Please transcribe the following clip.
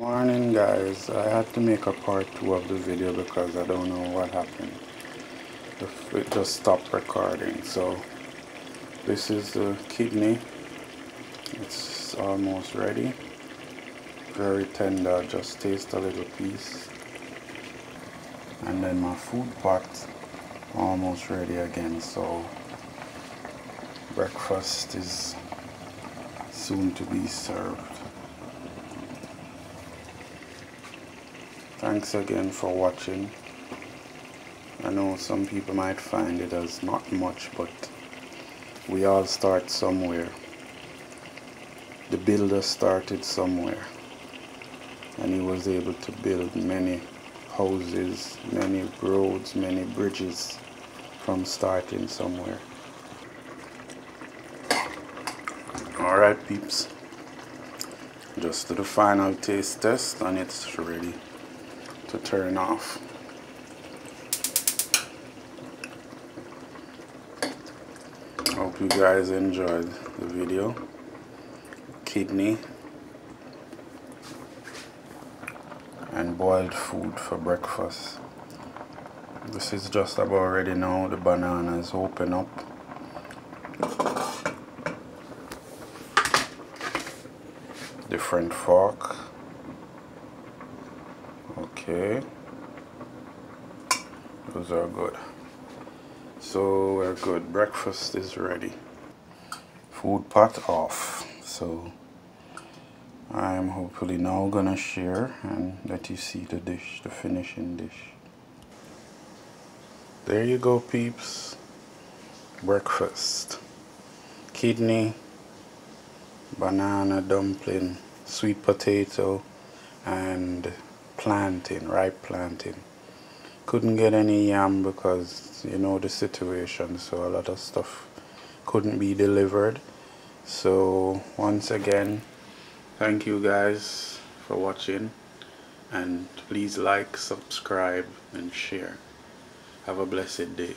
Morning guys, I had to make a part 2 of the video because I don't know what happened. It just stopped recording. So this is the kidney. It's almost ready. Very tender, just taste a little piece. And then my food pot almost ready again. So breakfast is soon to be served. Thanks again for watching. I know some people might find it as not much, but we all start somewhere. The builder started somewhere and he was able to build many houses, many roads, many bridges from starting somewhere. Alright peeps, just to the final taste test and it's ready to turn off. Hope you guys enjoyed the video. Kidney and boiled food for breakfast. This is just about ready now. The banana is open up. Different fork. Okay. Those are good. So we're good. Breakfast is ready. Food pot off. So I'm hopefully now gonna share and let you see the dish, the finishing dish. There you go peeps. Breakfast. Kidney, banana dumpling, sweet potato, and plantain, ripe plantain. Couldn't get any yam because you know the situation, so a lot of stuff couldn't be delivered. So once again, thank you guys for watching and please like, subscribe and share. Have a blessed day.